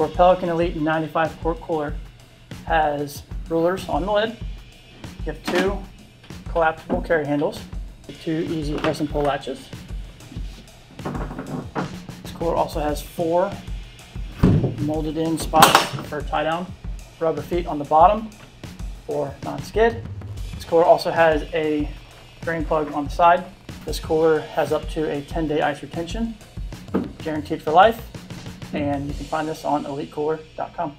Our Pelican Elite 95 quart cooler has rulers on the lid. You have two collapsible carry handles, two easy press and pull latches. This cooler also has four molded in spots for tie down rubber feet on the bottom for non-skid. This cooler also has a drain plug on the side. This cooler has up to a 10 day ice retention, guaranteed for life. And you can find us on elitecooler.com.